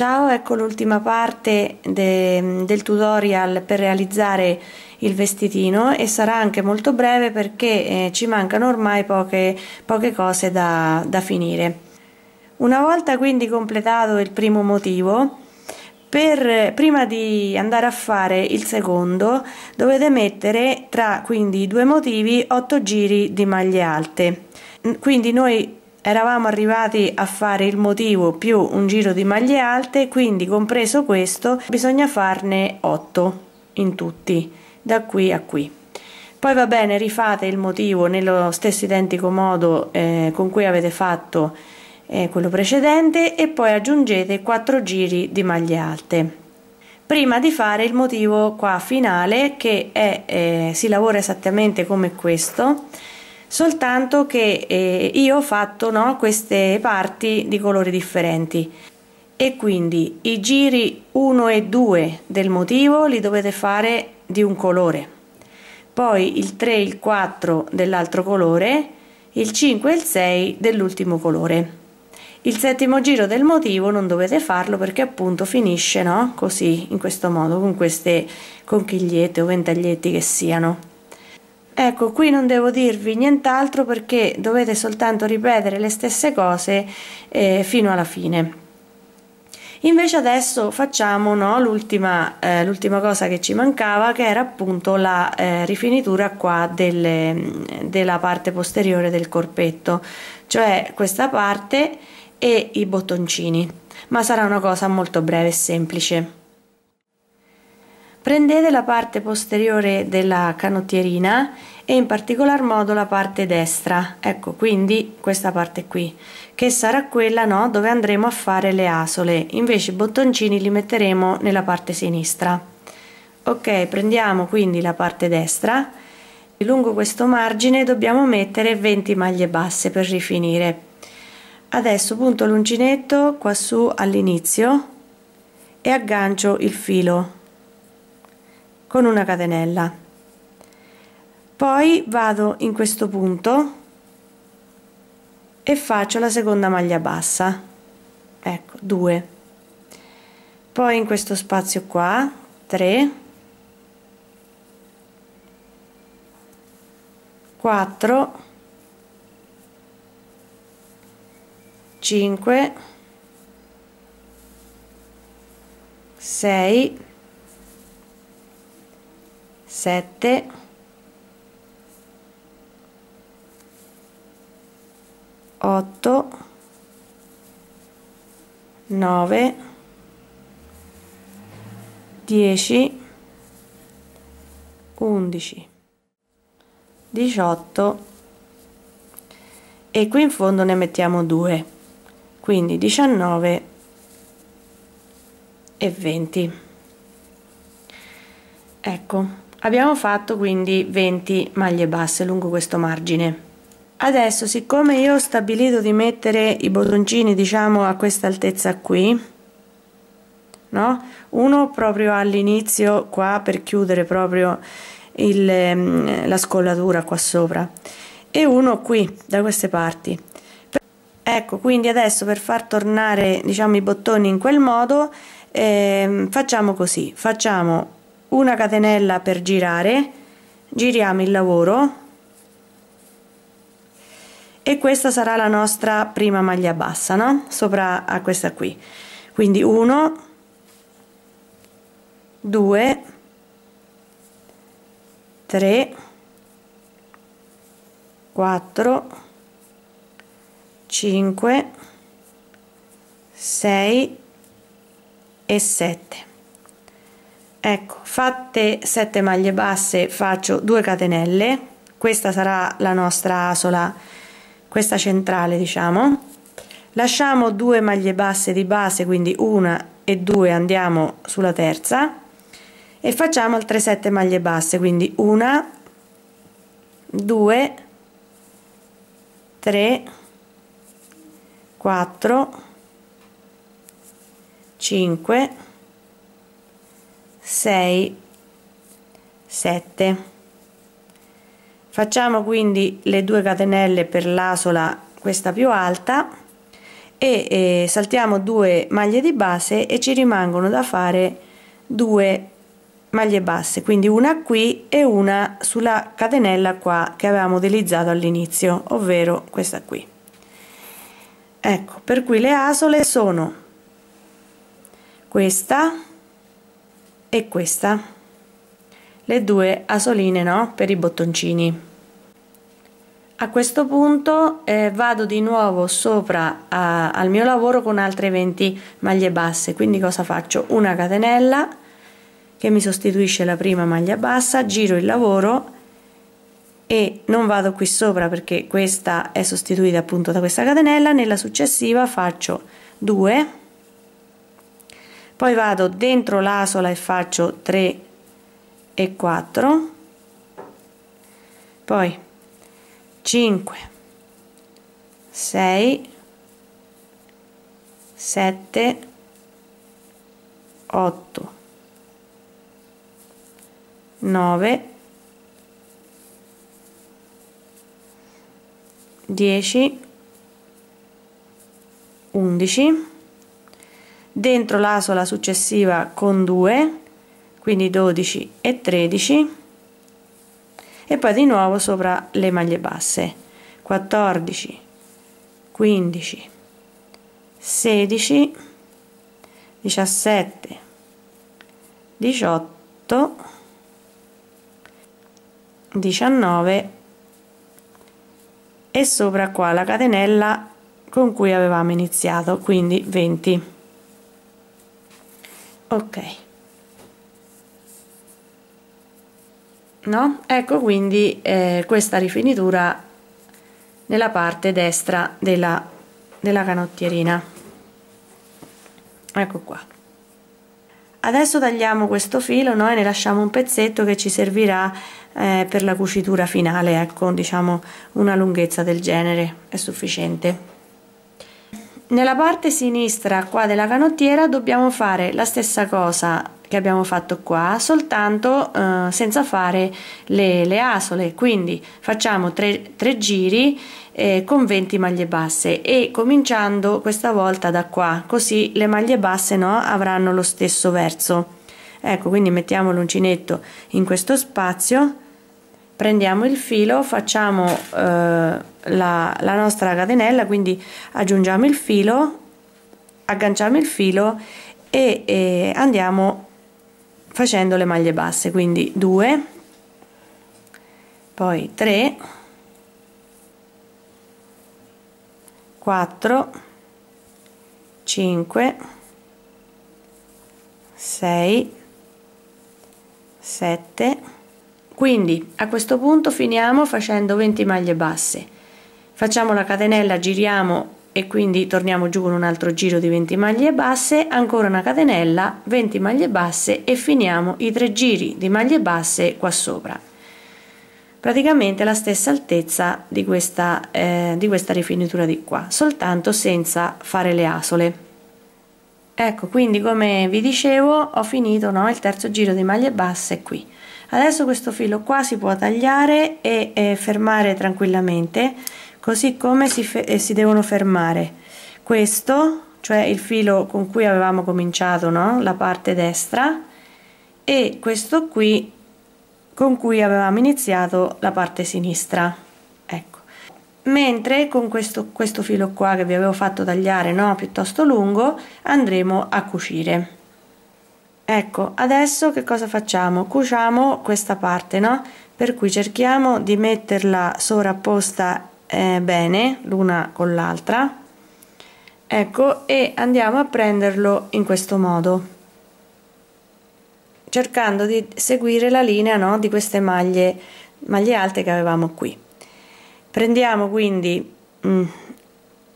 Ciao, ecco l'ultima parte de, del tutorial per realizzare il vestitino e sarà anche molto breve perché eh, ci mancano ormai poche, poche cose da, da finire. Una volta quindi completato il primo motivo, per, prima di andare a fare il secondo dovete mettere tra quindi i due motivi 8 giri di maglie alte quindi noi eravamo arrivati a fare il motivo più un giro di maglie alte quindi compreso questo bisogna farne 8 in tutti da qui a qui. Poi va bene rifate il motivo nello stesso identico modo eh, con cui avete fatto eh, quello precedente e poi aggiungete 4 giri di maglie alte. Prima di fare il motivo qua finale che è, eh, si lavora esattamente come questo soltanto che eh, io ho fatto no, queste parti di colori differenti. E quindi i giri 1 e 2 del motivo li dovete fare di un colore. Poi il 3 e il 4 dell'altro colore il 5 e il 6 dell'ultimo colore. Il settimo giro del motivo non dovete farlo perché appunto finisce no? così in questo modo con queste conchigliette o ventaglietti che siano Ecco, qui non devo dirvi nient'altro perché dovete soltanto ripetere le stesse cose eh, fino alla fine. Invece adesso facciamo no, l'ultima, eh, cosa che ci mancava che era appunto la eh, rifinitura qua delle, della parte posteriore del corpetto, cioè questa parte e i bottoncini, ma sarà una cosa molto breve e semplice. Prendete la parte posteriore della canottierina e in particolar modo la parte destra, ecco quindi questa parte qui, che sarà quella no, dove andremo a fare le asole, invece i bottoncini li metteremo nella parte sinistra. Ok, prendiamo quindi la parte destra, lungo questo margine dobbiamo mettere 20 maglie basse per rifinire. Adesso punto l'uncinetto qua su all'inizio e aggancio il filo con una catenella. Poi vado in questo punto e faccio la seconda maglia bassa. Ecco 2 poi in questo spazio qua 3 4 5 6 sette. Otto. Nove. Dieci. Undici. Diciotto. E qui in fondo ne mettiamo due. Quindi 19 e 20 ecco abbiamo fatto quindi 20 maglie basse lungo questo margine. Adesso siccome io ho stabilito di mettere i bottoncini diciamo a questa altezza qui no? Uno proprio all'inizio qua per chiudere proprio il, ehm, la scollatura qua sopra e uno qui da queste parti. Ecco quindi adesso per far tornare diciamo i bottoni in quel modo eh, facciamo così. Facciamo una catenella per girare giriamo il lavoro e questa sarà la nostra prima maglia bassa no? sopra a questa qui quindi 1 2 3 4 5 6 e 7 ecco fatte 7 maglie basse faccio 2 catenelle. Questa sarà la nostra asola questa centrale diciamo. Lasciamo 2 maglie basse di base quindi una e 2 andiamo sulla terza. E facciamo altre 7 maglie basse quindi una 2 3 4 5 6 7 facciamo quindi le due catenelle per l'asola questa più alta e eh, saltiamo due maglie di base e ci rimangono da fare due maglie basse. Quindi una qui e una sulla catenella qua che avevamo utilizzato all'inizio ovvero questa qui. Ecco per cui le asole sono questa e questa. Le due asoline no? Per i bottoncini. A questo punto eh, vado di nuovo sopra a, al mio lavoro con altre 20 maglie basse. Quindi cosa faccio? Una catenella che mi sostituisce la prima maglia bassa giro il lavoro e non vado qui sopra perché questa è sostituita appunto da questa catenella. Nella successiva faccio 2 poi vado dentro l'asola e faccio 3 e 4 poi 5 6 7 8 9 10 11 dentro l'asola successiva con 2 quindi 12 e 13 e poi di nuovo sopra le maglie basse 14 15 16 17 18 19 e sopra qua la catenella con cui avevamo iniziato quindi 20 ok. No? Ecco quindi eh, questa rifinitura nella parte destra della, della canottierina ecco qua. Adesso tagliamo questo filo noi ne lasciamo un pezzetto che ci servirà eh, per la cucitura finale ecco diciamo una lunghezza del genere è sufficiente nella parte sinistra qua della canottiera dobbiamo fare la stessa cosa che abbiamo fatto qua soltanto eh, senza fare le, le, asole. Quindi facciamo tre, tre giri eh, con 20 maglie basse e cominciando questa volta da qua così le maglie basse no, avranno lo stesso verso. Ecco quindi mettiamo l'uncinetto in questo spazio prendiamo il filo facciamo eh, la, la nostra catenella quindi aggiungiamo il filo agganciamo il filo e, e andiamo facendo le maglie basse quindi 2 poi 3 4 5 6 7 quindi a questo punto finiamo facendo 20 maglie basse facciamo la catenella giriamo e quindi torniamo giù con un altro giro di 20 maglie basse ancora una catenella 20 maglie basse e finiamo i tre giri di maglie basse qua sopra. Praticamente la stessa altezza di questa, eh, di questa rifinitura di qua soltanto senza fare le asole. Ecco quindi come vi dicevo ho finito no, il terzo giro di maglie basse qui. Adesso questo filo qua si può tagliare e, e fermare tranquillamente così come si, eh, si, devono fermare. Questo cioè il filo con cui avevamo cominciato no? la parte destra e questo qui con cui avevamo iniziato la parte sinistra ecco. Mentre con questo, questo filo qua che vi avevo fatto tagliare no, piuttosto lungo andremo a cucire. Ecco adesso che cosa facciamo? Cuciamo questa parte no? Per cui cerchiamo di metterla sovrapposta eh, bene l'una con l'altra. Ecco e andiamo a prenderlo in questo modo. Cercando di seguire la linea no, di queste maglie maglie alte che avevamo qui. Prendiamo quindi mm,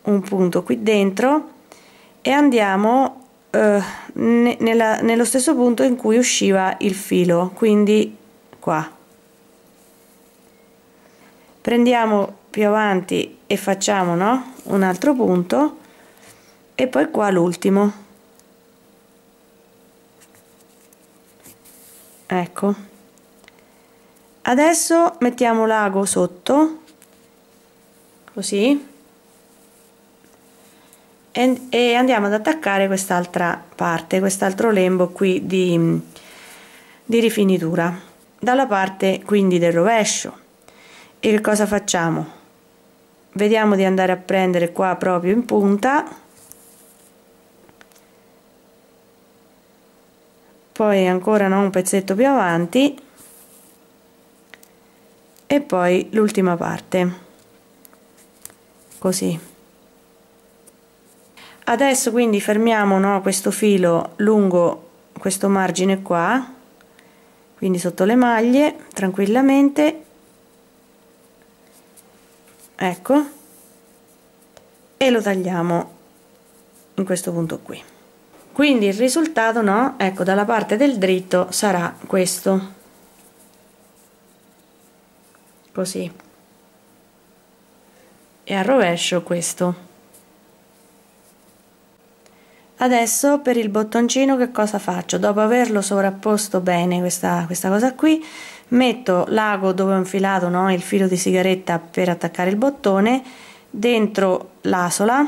un punto qui dentro e andiamo eh, ne, nella, nello stesso punto in cui usciva il filo quindi qua. Prendiamo più avanti e facciamo no? un altro punto. E poi qua l'ultimo. Ecco. Adesso mettiamo l'ago sotto. Così. E, andiamo ad attaccare quest'altra parte quest'altro lembo qui di, di rifinitura. Dalla parte quindi del rovescio. E che cosa facciamo vediamo di andare a prendere qua proprio in punta. Poi ancora no, un pezzetto più avanti. E poi l'ultima parte. Così. Adesso quindi fermiamo no, questo filo lungo questo margine qua quindi sotto le maglie tranquillamente ecco. E lo tagliamo in questo punto qui. Quindi il risultato no? Ecco dalla parte del dritto sarà questo. Così. E al rovescio questo. Adesso per il bottoncino che cosa faccio? Dopo averlo sovrapposto bene questa, questa cosa qui metto l'ago dove ho infilato no, il filo di sigaretta per attaccare il bottone dentro l'asola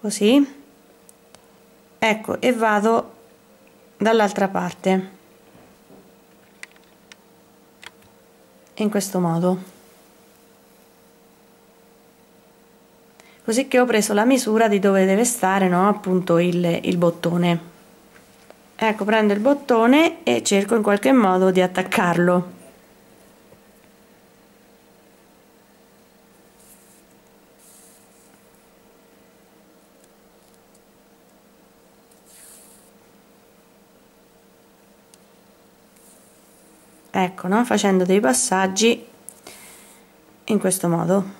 così ecco e vado dall'altra parte. In questo modo. Così che ho preso la misura di dove deve stare no, appunto il, il bottone ecco prendo il bottone e cerco in qualche modo di attaccarlo ecco no? facendo dei passaggi in questo modo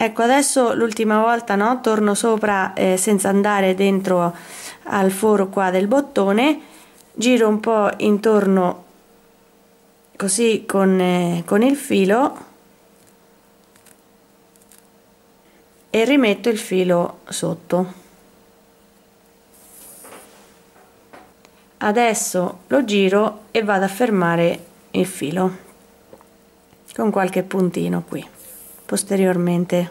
ecco adesso l'ultima volta no torno sopra eh, senza andare dentro al foro qua del bottone giro un po intorno così con, eh, con il filo e rimetto il filo sotto. Adesso lo giro e vado a fermare il filo con qualche puntino qui posteriormente.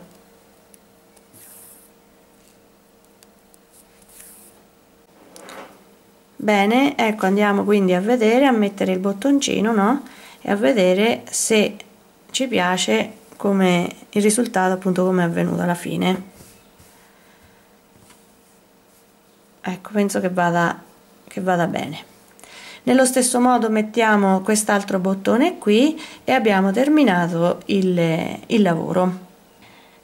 Bene ecco andiamo quindi a vedere a mettere il bottoncino no? E a vedere se ci piace come il risultato appunto come è avvenuto alla fine. Ecco penso che vada che vada bene nello stesso modo mettiamo quest'altro bottone qui e abbiamo terminato il, il lavoro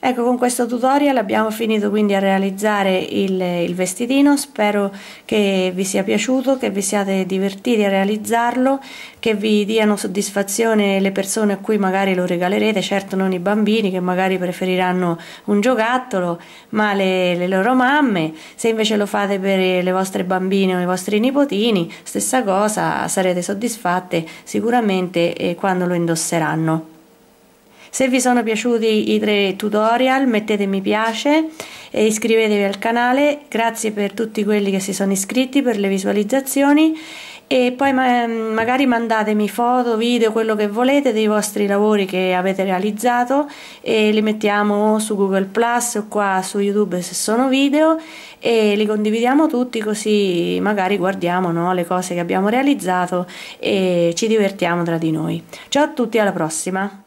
Ecco, con questo tutorial abbiamo finito quindi a realizzare il, il, vestitino, spero che vi sia piaciuto, che vi siate divertiti a realizzarlo, che vi diano soddisfazione le persone a cui magari lo regalerete, certo non i bambini che magari preferiranno un giocattolo, ma le, le loro mamme, se invece lo fate per le vostre bambine o i vostri nipotini, stessa cosa, sarete soddisfatte sicuramente eh, quando lo indosseranno. Se vi sono piaciuti i tre tutorial mettete mi piace e iscrivetevi al canale, grazie per tutti quelli che si sono iscritti, per le visualizzazioni e poi magari mandatemi foto, video, quello che volete dei vostri lavori che avete realizzato e li mettiamo su Google Plus o qua su YouTube se sono video e li condividiamo tutti così magari guardiamo no, le cose che abbiamo realizzato e ci divertiamo tra di noi. Ciao a tutti, alla prossima!